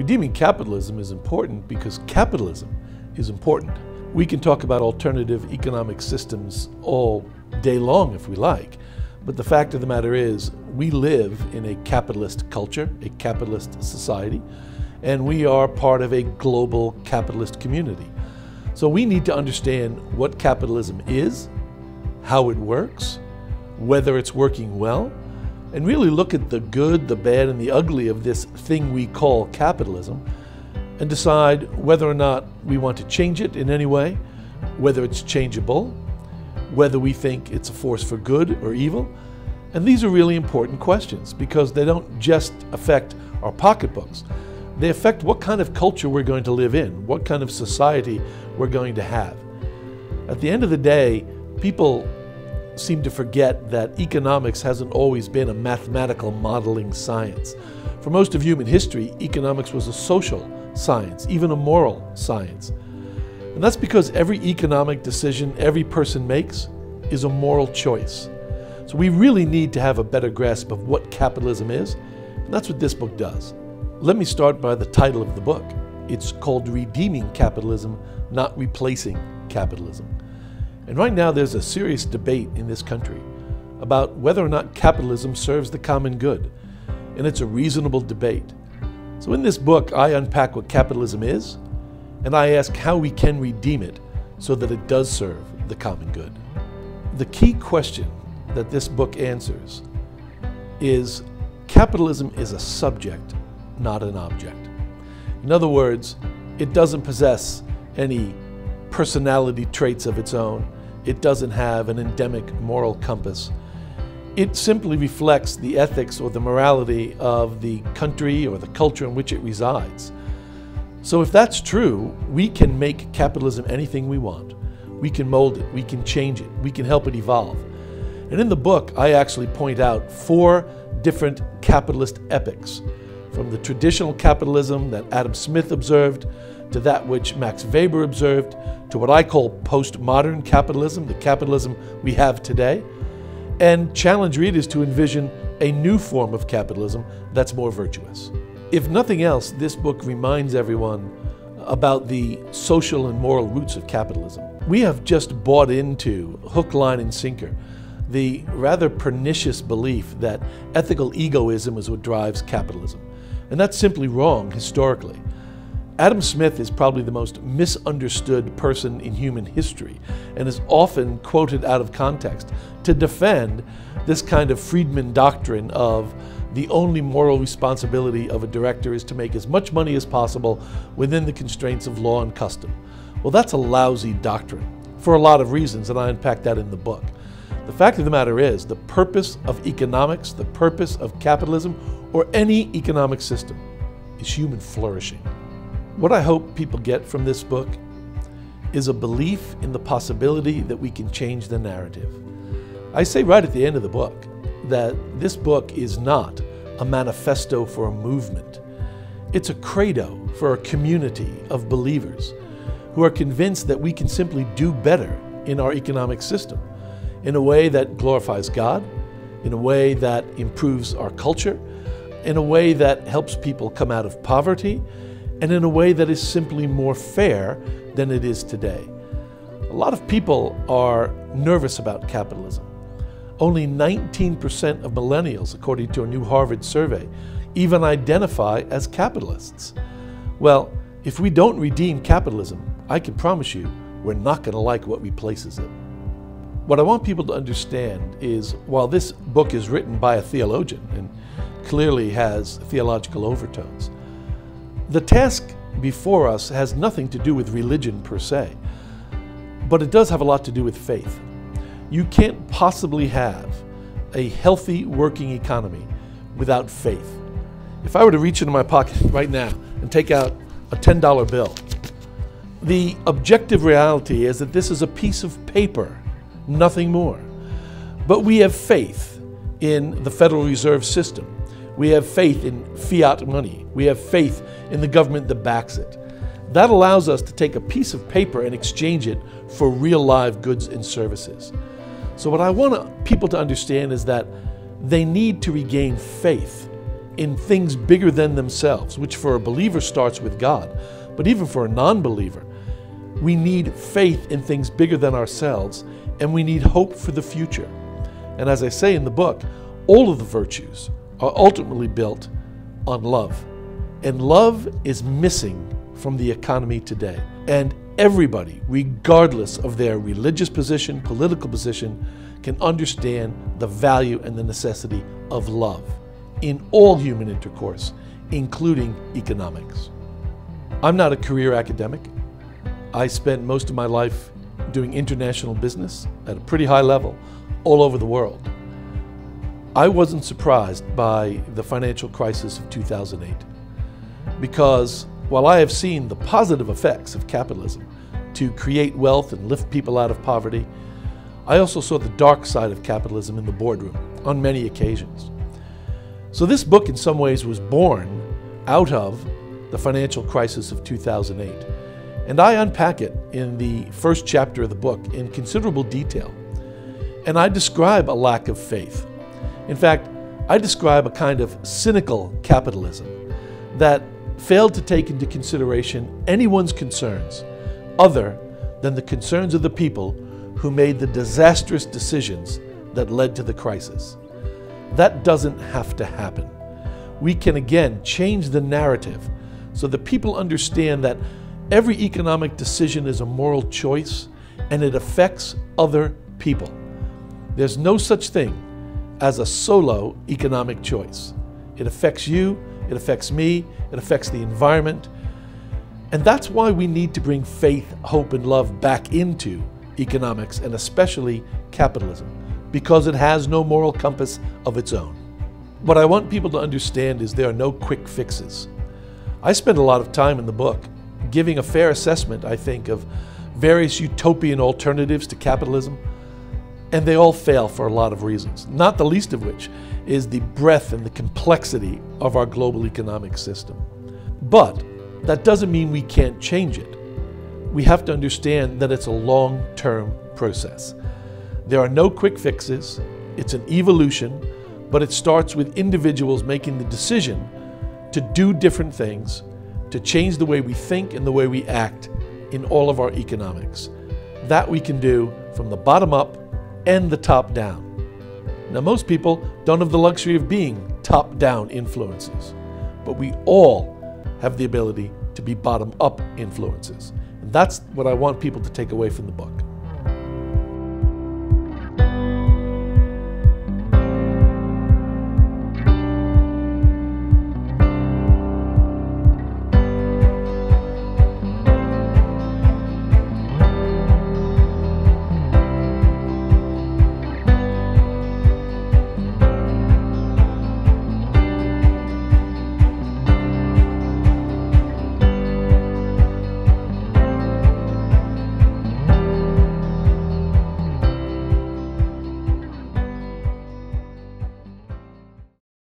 Redeeming capitalism is important because capitalism is important. We can talk about alternative economic systems all day long if we like, but the fact of the matter is, we live in a capitalist culture, a capitalist society, and we are part of a global capitalist community. So we need to understand what capitalism is, how it works, whether it's working well, and really look at the good, the bad, and the ugly of this thing we call capitalism and decide whether or not we want to change it in any way, whether it's changeable, whether we think it's a force for good or evil. And these are really important questions because they don't just affect our pocketbooks. They affect what kind of culture we're going to live in, what kind of society we're going to have. At the end of the day, people seem to forget that economics hasn't always been a mathematical modeling science. For most of human history, economics was a social science, even a moral science. And that's because every economic decision every person makes is a moral choice. So we really need to have a better grasp of what capitalism is, and that's what this book does. Let me start by the title of the book. It's called Redeeming Capitalism, Not Replacing Capitalism. And right now, there's a serious debate in this country about whether or not capitalism serves the common good. And it's a reasonable debate. So, in this book, I unpack what capitalism is, and I ask how we can redeem it so that it does serve the common good. The key question that this book answers is capitalism is a subject, not an object. In other words, it doesn't possess any personality traits of its own. It doesn't have an endemic moral compass. It simply reflects the ethics or the morality of the country or the culture in which it resides. So, if that's true, we can make capitalism anything we want. We can mold it, we can change it, we can help it evolve. And in the book, I actually point out four different capitalist epics from the traditional capitalism that Adam Smith observed to that which Max Weber observed, to what I call postmodern capitalism, the capitalism we have today, and challenge readers to envision a new form of capitalism that's more virtuous. If nothing else, this book reminds everyone about the social and moral roots of capitalism. We have just bought into hook, line, and sinker the rather pernicious belief that ethical egoism is what drives capitalism. And that's simply wrong historically. Adam Smith is probably the most misunderstood person in human history and is often quoted out of context to defend this kind of Friedman doctrine of the only moral responsibility of a director is to make as much money as possible within the constraints of law and custom. Well, that's a lousy doctrine for a lot of reasons, and I unpack that in the book. The fact of the matter is, the purpose of economics, the purpose of capitalism, or any economic system is human flourishing. What I hope people get from this book is a belief in the possibility that we can change the narrative. I say right at the end of the book that this book is not a manifesto for a movement. It's a credo for a community of believers who are convinced that we can simply do better in our economic system in a way that glorifies God, in a way that improves our culture, in a way that helps people come out of poverty, and in a way that is simply more fair than it is today. A lot of people are nervous about capitalism. Only 19% of millennials, according to a new Harvard survey, even identify as capitalists. Well, if we don't redeem capitalism, I can promise you we're not going to like what replaces it. What I want people to understand is while this book is written by a theologian and clearly has theological overtones, the task before us has nothing to do with religion per se, but it does have a lot to do with faith. You can't possibly have a healthy working economy without faith. If I were to reach into my pocket right now and take out a $10 bill, the objective reality is that this is a piece of paper, nothing more. But we have faith in the Federal Reserve System. We have faith in fiat money. We have faith in the government that backs it. That allows us to take a piece of paper and exchange it for real live goods and services. So, what I want people to understand is that they need to regain faith in things bigger than themselves, which for a believer starts with God, but even for a non believer, we need faith in things bigger than ourselves, and we need hope for the future. And as I say in the book, all of the virtues are ultimately built on love. And love is missing from the economy today. And everybody, regardless of their religious position, political position, can understand the value and the necessity of love in all human intercourse, including economics. I'm not a career academic. I spent most of my life doing international business at a pretty high level all over the world. I wasn't surprised by the financial crisis of 2008 because while I have seen the positive effects of capitalism to create wealth and lift people out of poverty, I also saw the dark side of capitalism in the boardroom on many occasions. So, this book, in some ways, was born out of the financial crisis of 2008. And I unpack it in the first chapter of the book in considerable detail. And I describe a lack of faith. In fact, I describe a kind of cynical capitalism that failed to take into consideration anyone's concerns other than the concerns of the people who made the disastrous decisions that led to the crisis. That doesn't have to happen. We can again change the narrative so that people understand that every economic decision is a moral choice and it affects other people. There's no such thing as a solo economic choice. It affects you, it affects me, it affects the environment. And that's why we need to bring faith, hope, and love back into economics and especially capitalism, because it has no moral compass of its own. What I want people to understand is there are no quick fixes. I spend a lot of time in the book giving a fair assessment, I think, of various utopian alternatives to capitalism, and they all fail for a lot of reasons, not the least of which is the breadth and the complexity of our global economic system. But that doesn't mean we can't change it. We have to understand that it's a long term process. There are no quick fixes, it's an evolution, but it starts with individuals making the decision to do different things, to change the way we think and the way we act in all of our economics. That we can do from the bottom up and the top down. Now, most people don't have the luxury of being top down influences, but we all have the ability to be bottom up influences. And that's what I want people to take away from the book.